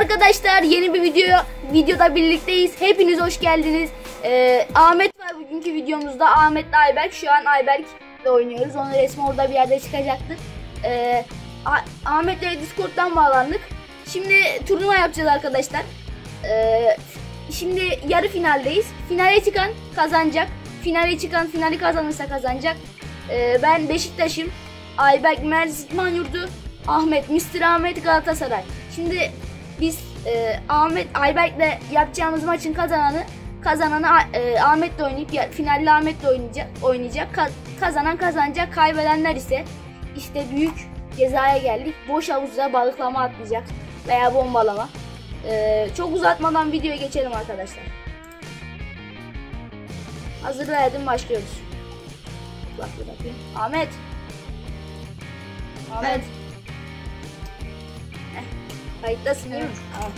arkadaşlar yeni bir video videoda birlikteyiz. Hepiniz hoş geldiniz. Ee, Ahmet var bugünkü videomuzda. Ahmet'le Ayberk. Şu an Ayberk'le oynuyoruz. Onun resmi orada bir yerde çıkacaktır. Ee, Ah- Ahmet'le Discord'dan bağlandık. Şimdi turnuva yapacağız arkadaşlar. Ee, şimdi yarı finaldeyiz. Finale çıkan kazanacak. Finale çıkan finali kazanırsa kazanacak. Ee, ben Beşiktaş'ım. Ayberk Mersin İdman Yurdu. Ahmet, Mr. Ahmet Galatasaray. Şimdi biz e, Ahmet Ayberk'le yapacağımız maçın kazananı kazananı e, Ahmet'le oynayıp ya, finalde Ahmet'le oynayacak. oynayacak. Ka- kazanan kazanacak. Kaybedenler ise işte büyük cezaya geldik. Boş havuzda balıklama atlayacak veya bombalama. Ee, çok uzatmadan videoya geçelim arkadaşlar. Hazır verdim başlıyoruz. Bak bir bakayım. Ahmet. Ahmet. Heh, Kayıttasın değil mi? Tamam.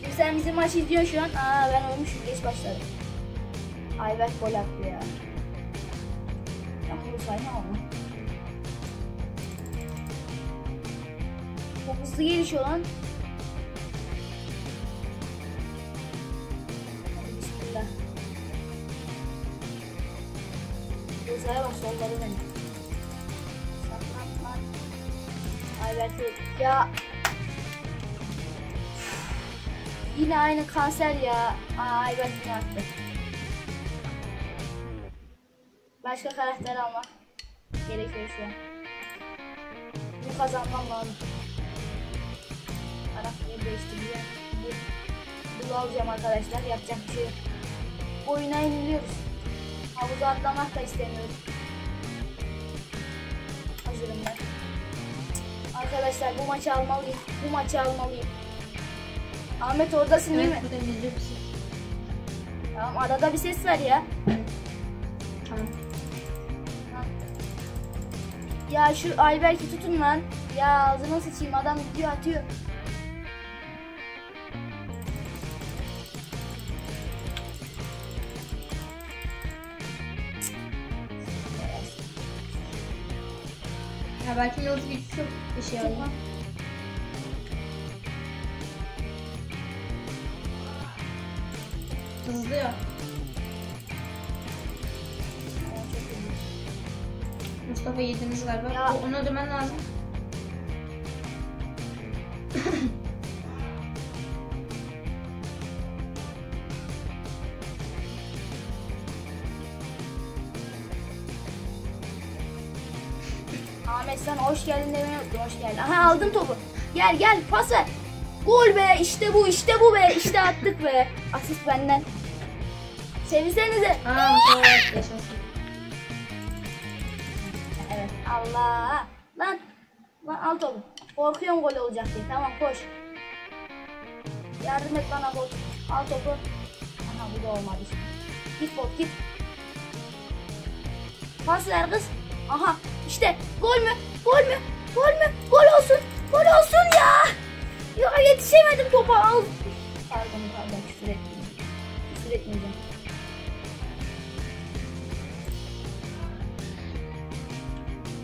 Şimdi sen bizim maçı izliyorsun şu an. Aa ben ölmüşüm geç başladım. Ayberk gol attı ya. Ben bunu saymam ama. Çok hızlı gelişiyor lan. Şu... Ya. Yine aynı kanser ya. Ay ben yine attım. Başka karakter almak gerekiyor şu an. Bu kazanmam lazım. Karakteri değiştireceğim. Bu, bunu alacağım arkadaşlar. Yapacak bir şey yok. Oyuna yeniliyoruz. Havuza atlamak da istemiyorum. Arkadaşlar bu maçı almalıyım. Bu maçı almalıyım. Ahmet oradasın değil mi? Evet gizli bir şey. Tamam arada bir ses ver ya. Tamam. Ya şu Ayberk'i tutun lan. Ya ağzına sıçayım adam gidiyor atıyor. Ya belki gücü çok bir şey alıyor. Hızlı ya. Mustafa yediniz galiba. Ya. O- Onu ödemen lazım. Ahmet sen hoş geldin demeyi unuttum. Hoş geldin. Aha aldım topu. Gel gel pas ver. Gol be işte bu işte bu be işte attık be. Asist benden. Sevinsenize. Aa Mustafa yaşasın. Evet Allah. Lan. Lan al topu. Korkuyorum gol olacak diye. Tamam koş. Yardım et bana koş. Al topu. Aha bu da olmadı. Git bot git. Pas ver kız. Aha işte gol mü? Gol mü? Gol mü? Gol olsun. Gol olsun ya. Ya yetişemedim topa al. Pardon pardon küfür etmeyeceğim. Küfür etmeyeceğim.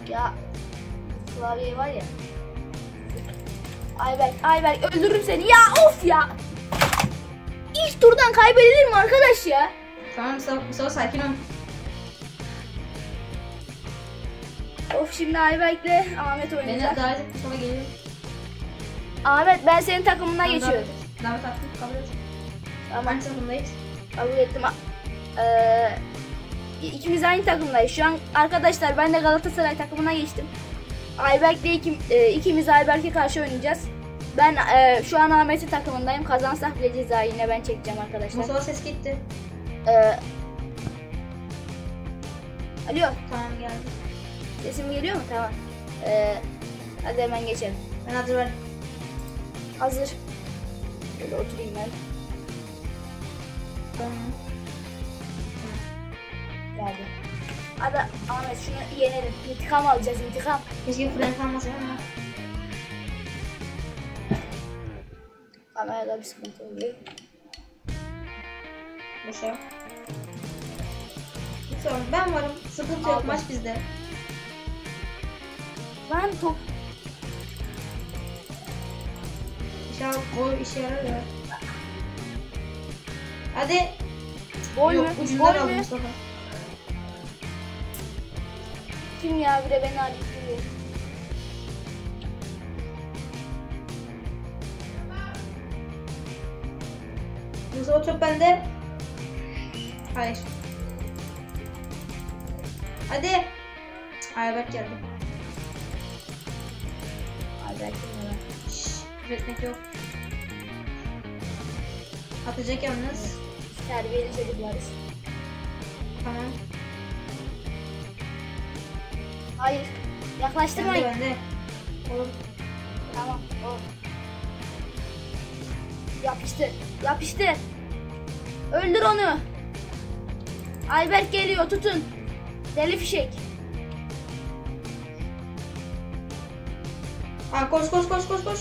Ya klavye var ya. Ayberk, Ayberk öldürürüm seni. Ya of ya. İlk turdan kaybedilir mi arkadaş ya? Tamam Mustafa, Mustafa sakin ol. Of şimdi Ayberk'le Ahmet oynayacak. davet et Mustafa geliyor. Ahmet ben senin takımına geçiyorum. Davet attım kabul et. Tamam Hangi takımdayız? kabul ettim. Ee, ikimiz aynı takımdayız. Şu an arkadaşlar ben de Galatasaray takımına geçtim. Ayberk'le ikim, e, ikimiz Ayberk'e karşı oynayacağız. Ben e, şu an Ahmet'in takımındayım. Kazansak bile cezayı yine ben çekeceğim arkadaşlar. Mustafa ses gitti. Ee, alo Tamam geldi. Sesim geliyor mu? Tamam. Ee, hadi hemen geçelim. Ben hazır ver. Hazır. Böyle oturayım ben. Geldi. Hadi Ahmet şunu yenelim. İntikam alacağız intikam. Keşke fren kalmasaydı ama. Kamerada bir sıkıntı oluyor. Boşa. Lütfen ben varım. Sıkıntı yok maç bizde. Lan top. İnşallah gol işe yarar ya. Hadi. Gol Yok mü? ucundan Gol aldı mü? Mustafa. Kim ya bir de beni arıyor. Mustafa top bende. Hayır. Hadi. Ayberk geldi. Ay belki de ben. Şşş. Üretmek yok. Atacak yalnız. Terbiyeli çocuklarız. Tamam. Hayır. Yaklaştırmayın. bende. Oğlum. Tamam. O. Yapıştı. Yapıştı. Öldür onu. Ayberk geliyor tutun. Deli fişek. Ha koş koş koş koş koş.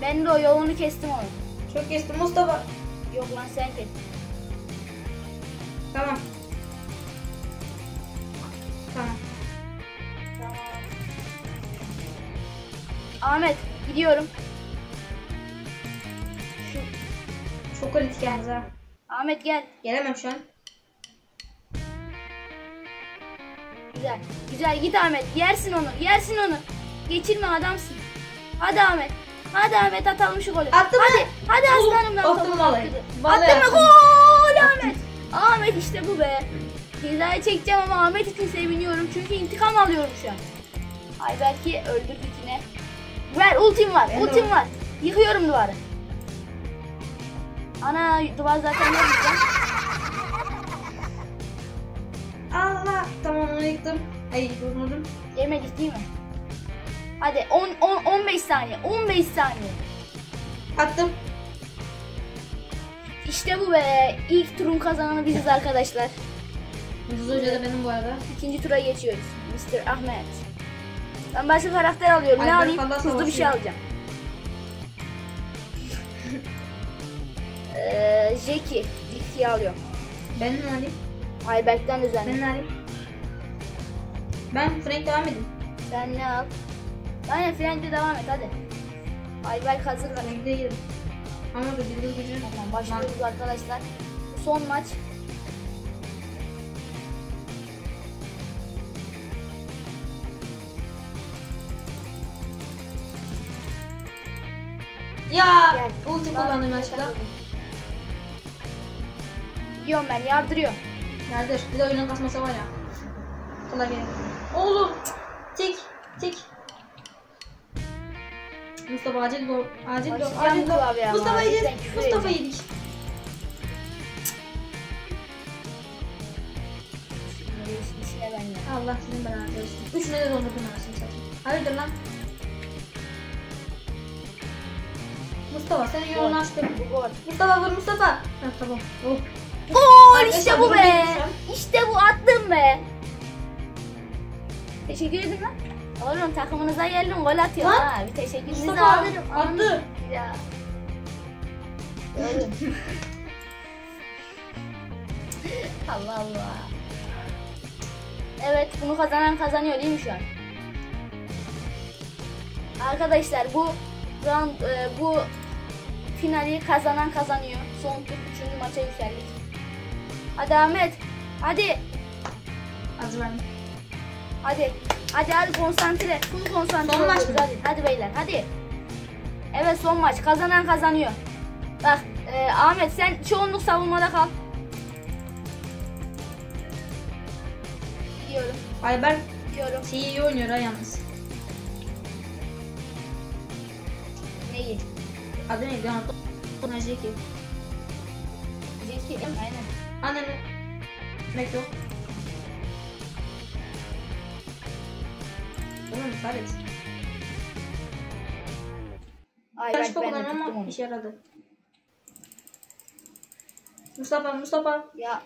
Ben de o yolunu kestim onu. Çok kestim Mustafa. Yok lan sen kes. Tamam. Tamam. Tamam. Ahmet gidiyorum. Şu Çok kritik yalnız ha. Ahmet gel. Gelemem şu an. Güzel. Güzel git Ahmet. Yersin onu. Yersin onu. Geçirme adamsın. Hadi Ahmet. Hadi Ahmet atalım şu golü. Attı mı? hadi. Hadi aslanım lan. Topu attı. Mı? Gol Ahmet. Ahmet işte bu be. Cezayı çekeceğim ama Ahmet için seviniyorum. Çünkü intikam alıyorum şu an. Ay belki öldürdük yine. Ver ultim var. Ben ultim var. Yıkıyorum duvarı. Ana duvar zaten diyeceğim? Allah. Tamam onu yıktım. Ay vurmadım. Yemedik değil mi? Hadi 10 10 15 saniye. 15 saniye. Attım. İşte bu be. İlk turun kazananı biziz arkadaşlar. Yıldız Hoca da benim bu arada. İkinci tura geçiyoruz. Mr. Ahmet. Ben başka karakter alıyorum. Ay, ne ben alayım? Hızlı bir şey alacağım. Eee Jackie. Jackie'yi alıyorum. Ben ne alayım? Ayberk'ten Ben özendim. ne alayım? Ben Frank devam edeyim. Sen ne al? Aynen Frank'le devam et hadi. Ayberk hazır. Frank'e gidelim. Ama da yıldız gücü. Tamam başlıyoruz arkadaşlar. Bu son maç. Ya Gel. ulti kullandım aşkına. Yiyorum ben yardırıyorum. Nerede? Bir de oyunun kasması var ya. Kolay gelin. Oğlum. Tik. Tik. Mustafa acil gol. Acil gol. Acil gol. Mustafa yedik. Mustafa yedik. Allah sizin belanızı versin. Üçüne de dondurdum anasını satayım. Hayırdır lan? Mustafa senin yolunu gol. Mustafa vur Mustafa. Ha tamam. Oh. Gol Arkadaşlar, işte bu be. İşte bu attım be. Teşekkür ederim lan. Oğlum takımınıza geldim gol atıyor Lan. ha. Bir teşekkürünüzü Mustafa alırım. attı. Ya. Oğlum. Allah Allah. Evet bunu kazanan kazanıyor değil mi şu an? Arkadaşlar bu round, e, bu finali kazanan kazanıyor. Son tur 3. maça yükseldik. Hadi Ahmet. Hadi. Hazır ben. Hadi. Hadi hadi konsantre. Full konsantre. Son maç mı? Hadi, hadi beyler hadi. Evet son maç. Kazanan kazanıyor. Bak e, Ahmet sen çoğunluk savunmada kal. Gidiyorum. Ayber Gidiyorum. şeyi iyi oynuyor ha yalnız. Neyi? Adı neydi? Ona Jackie. Zeki. Aynen. Annene. Demek yok. Saret. Ay ben, ben de tuttum ama onu. işe yaradı. Mustafa, Mustafa. Ya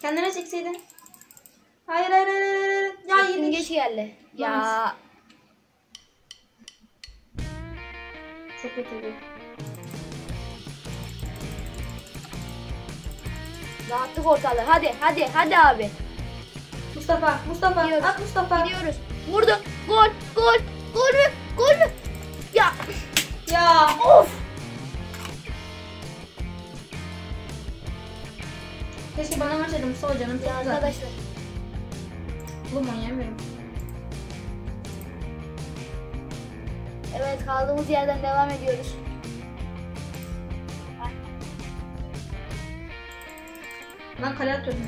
Kendine çekseydin. Hayır hayır hayır hayır. Ya yedik. geç geldi. Ya Çok kötüydü. dağıttık ortalığı. Hadi hadi hadi abi. Mustafa, Mustafa. Gidiyoruz. At Mustafa. Gidiyoruz. Vurdu. Gol. Gol. Gol mü? Gol mü? Ya. Ya. Of. Keşke bana maç edin. Sol canım. Ya arkadaşlar. Limon yemiyorum. Evet kaldığımız yerden devam ediyoruz. Ben kale atıyorum.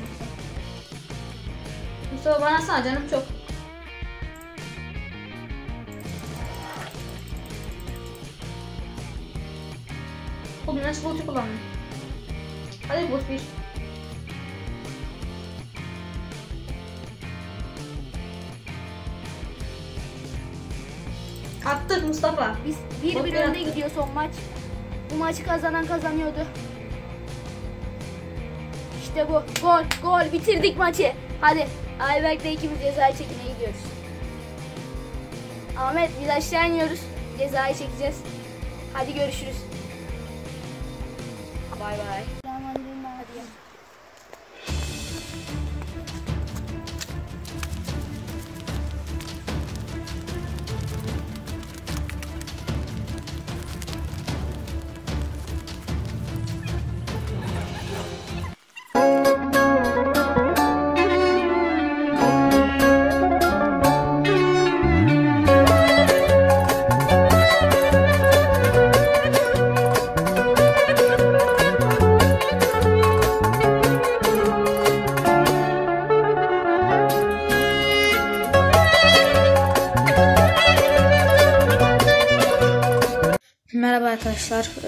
Mustafa bana sağ canım çok. Nasıl botu kullandın? Hadi bot bir. Attık Mustafa. Biz bir Bak bir bir önde gidiyor son maç. Bu maçı kazanan kazanıyordu. İşte bu. Gol, gol. Bitirdik maçı. Hadi. Ayberk'le ikimiz cezayı çekmeye gidiyoruz. Ahmet biz aşağı iniyoruz. Cezayı çekeceğiz. Hadi görüşürüz. Bye bye.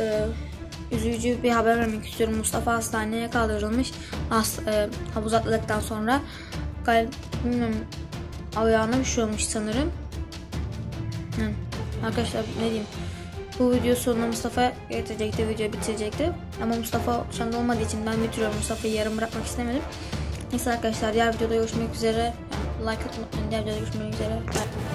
Ee, üzücü bir haber vermek istiyorum. Mustafa hastaneye kaldırılmış. Has, e, havuz atladıktan sonra gal bilmiyorum ayağına bir şey olmuş sanırım. Hı. Arkadaşlar ne diyeyim? Bu video sonunda Mustafa getirecekti, videoyu bitirecekti. Ama Mustafa şu anda olmadığı için ben bitiriyorum. Mustafa'yı yarım bırakmak istemedim. Neyse arkadaşlar diğer videoda görüşmek üzere. Yani like atmayı unutmayın. Diğer videoda görüşmek üzere. Bye.